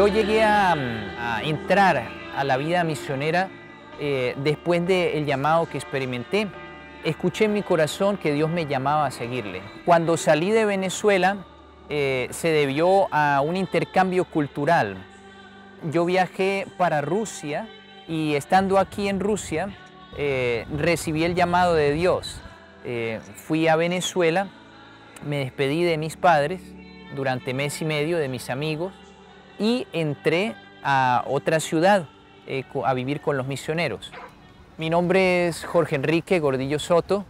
Yo llegué a, entrar a la vida misionera eh, después del llamado que experimenté. Escuché en mi corazón que Dios me llamaba a seguirle. Cuando salí de Venezuela eh, se debió a un intercambio cultural. Yo viajé para Rusia y estando aquí en Rusia eh, recibí el llamado de Dios. fui a Venezuela, me despedí de mis padres durante mes y medio, de mis amigos, y entré a otra ciudad eh, a vivir con los misioneros. Mi nombre es Jorge Enrique Gordillo Soto.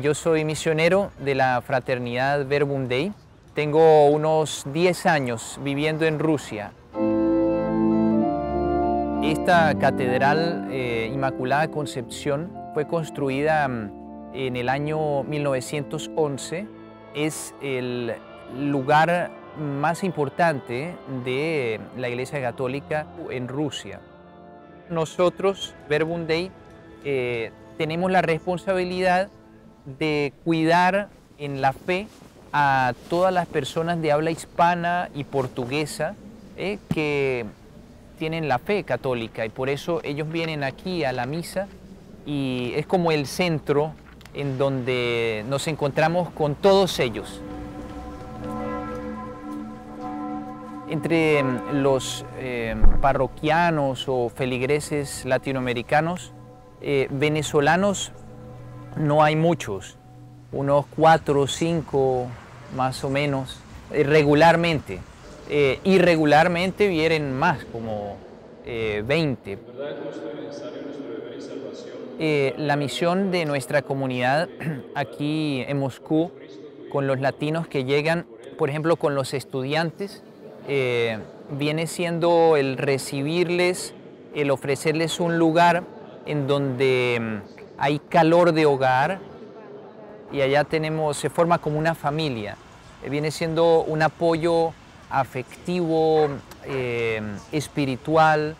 Yo soy misionero de la fraternidad Verbum Dei. Tengo unos 10 años viviendo en Rusia. Esta catedral eh, Inmaculada Concepción fue construida mm, en el año 1911. Es el lugar más importante de la Iglesia Católica en Rusia. Nosotros, Verbum Dei, eh, tenemos la responsabilidad de cuidar en la fe a todas las personas de habla hispana y portuguesa eh, que tienen la fe católica y por eso ellos vienen aquí a la misa y es como el centro en donde nos encontramos con todos ellos. Entre mm, los eh, parroquianos o feligreses latinoamericanos, eh, venezolanos no hay muchos, unos cuatro o cinco más o menos, eh, regularmente. irregularmente vienen más, como 20. la misión de nuestra comunidad aquí en Moscú, con los latinos que llegan, por ejemplo, con los estudiantes, eh, viene siendo el recibirles, el ofrecerles un lugar en donde mm, hay calor de hogar y allá tenemos, se forma como una familia. Eh, viene siendo un apoyo afectivo, eh, espiritual,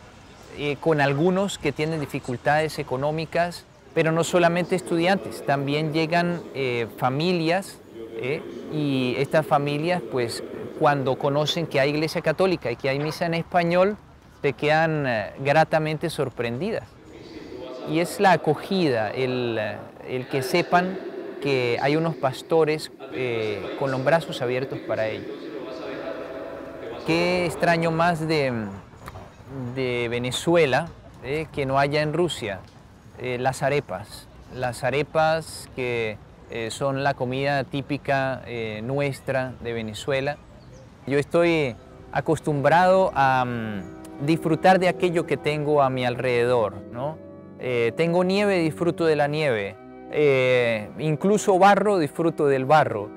con algunos que tienen dificultades económicas, pero no solamente estudiantes, también llegan familias y estas familias pues cuando conocen que hay iglesia católica y que hay misa en español, te quedan eh, gratamente sorprendidas. Y es la acogida, el, eh, que sepan que hay unos pastores eh, con los brazos abiertos para ellos. Qué extraño más de, de Venezuela que no haya en Rusia las arepas. Las arepas que son la comida típica nuestra de Venezuela yo estoy acostumbrado a mm, disfrutar de aquello que tengo a mi alrededor. ¿no? Eh, tengo nieve, disfruto de la nieve. Eh, incluso barro, disfruto del barro.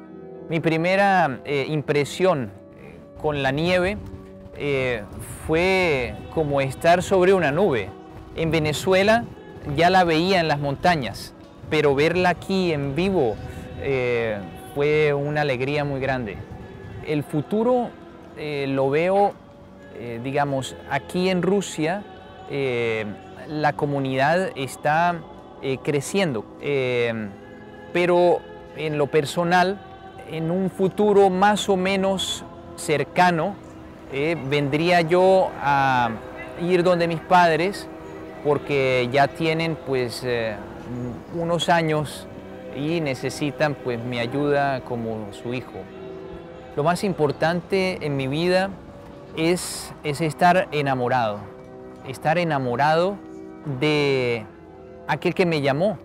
Mi primera eh, impresión con la nieve fue como estar sobre una nube. En Venezuela ya la veía en las montañas, pero verla aquí en vivo fue una alegría muy grande el futuro eh, lo veo, eh, digamos, aquí en Rusia, eh, la comunidad está creciendo, pero en lo personal, en un futuro más o menos cercano, vendría yo a ir donde mis padres, porque ya tienen pues unos años y necesitan pues mi ayuda como su hijo. Lo más importante en mi vida es, es estar enamorado, estar enamorado de aquel que me llamó,